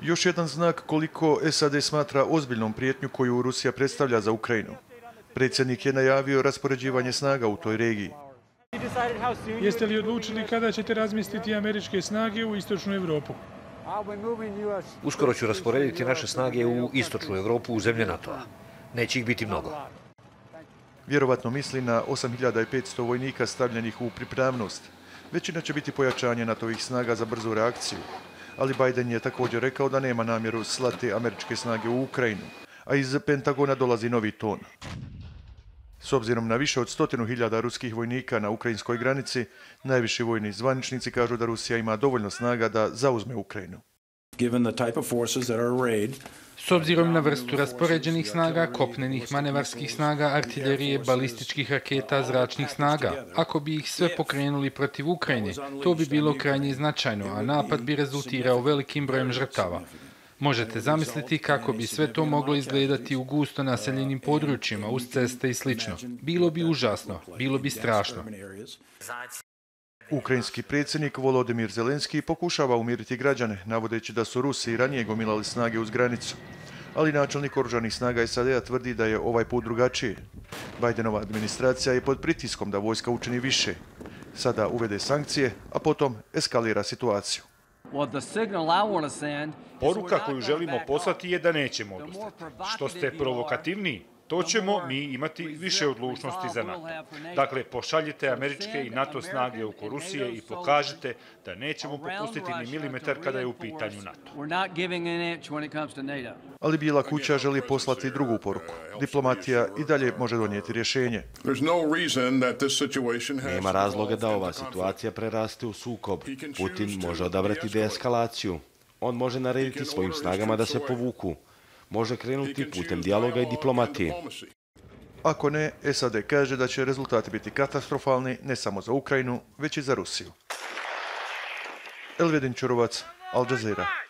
Još jedan znak koliko SAD smatra ozbiljnom prijetnju koju Rusija predstavlja za Ukrajinu. Predsjednik je najavio raspoređivanje snaga u toj regiji. Jeste li odlučili kada ćete razmisliti američke snage u istočnu Evropu? Uskoro ću rasporediti naše snage u istočnu Evropu u zemlje NATO-a. Neće ih biti mnogo. Vjerovatno misli na 8500 vojnika stavljenih u pripravnost. Većina će biti pojačanje NATO-vih snaga za brzu reakciju. Ali Biden je također rekao da nema namjeru slati američke snage u Ukrajinu, a iz Pentagona dolazi novi ton. S obzirom na više od stotinu hiljada ruskih vojnika na ukrajinskoj granici, najviši vojni zvaničnici kažu da Rusija ima dovoljno snaga da zauzme Ukrajinu. Given the type of forces that are S obzirom na vrstu raspoređenih snaga, kopnenih manevarskih snaga, artiljerije, balističkih raketa, zračnih snaga, ako bi ih sve pokrenuli protiv Ukrajine, to bi bilo krajnje značajno, a napad bi rezultirao velikim brojem žrtava. Možete zamisliti kako bi sve to moglo izgledati u gusto naseljenim područjima, uz ceste i slično. Bilo bi užasno, bilo bi strašno. Ukrajinski predsjednik Volodimir Zelenski pokušava umiriti građane, navodeći da su Rusi ranije gomilali snage uz granicu. Ali načelnik oružanih snaga SAD-a tvrdi da je ovaj put drugačiji. Bidenova administracija je pod pritiskom da vojska učini više. Sada uvede sankcije, a potom eskalira situaciju. Poruka koju želimo poslati je da nećemo odustati. Što ste provokativni, to ćemo mi imati više odlučnosti za NATO. Dakle, pošaljite američke i NATO snage oko Rusije i pokažite da nećemo popustiti ni milimetar kada je u pitanju NATO. Ali Bijela kuća želi poslati drugu poruku. Diplomatija i dalje može donijeti rješenje. Nema razloga da ova situacija preraste u sukob. Putin može odabrati deeskalaciju. On može narediti svojim snagama da se povuku može krenuti putem dijaloga i diplomatije. Ako ne, SAD kaže da će rezultati biti katastrofalni ne samo za Ukrajinu, već i za Rusiju. Elvedin Čurovac, Al Jazeera.